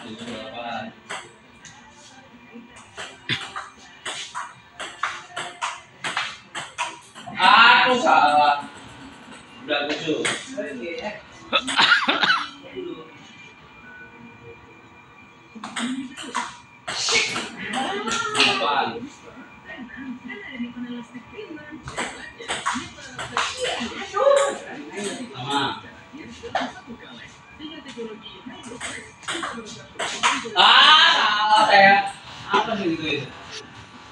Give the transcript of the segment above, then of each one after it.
Aku salah. Udah. Delapan. Sama. Ah, salah saya. Apa sih gitu itu?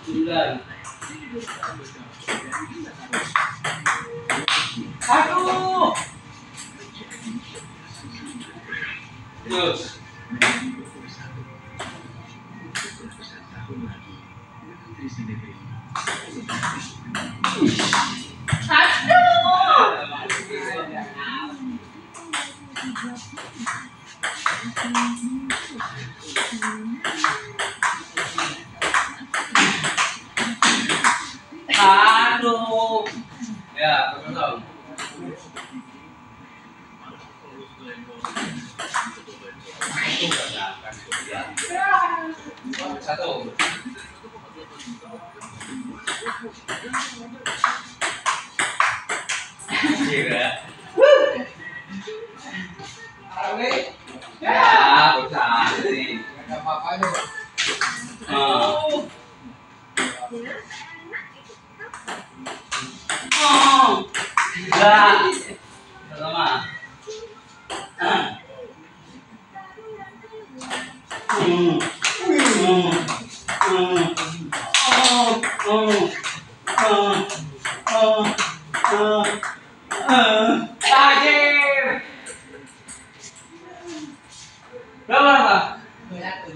Sembilan. Aduh. Terus. Aduh. Ya, betul. Itu Satu. Iya. Ya. Oh. Sama. Hmm. Hmm. Oh. Oh. Oh. Oh. Oh. Oh.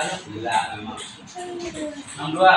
Alhamdulillah. Yang dua.